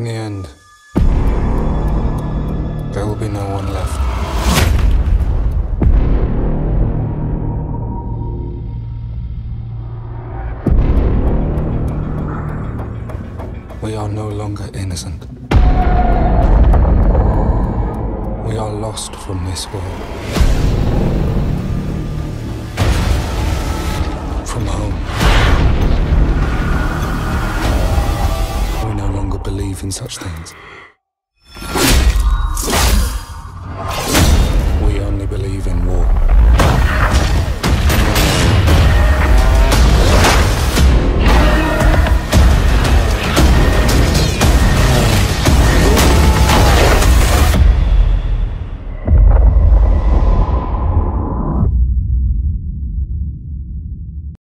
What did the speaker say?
In the end, there will be no one left. We are no longer innocent. We are lost from this world. Believe in such things.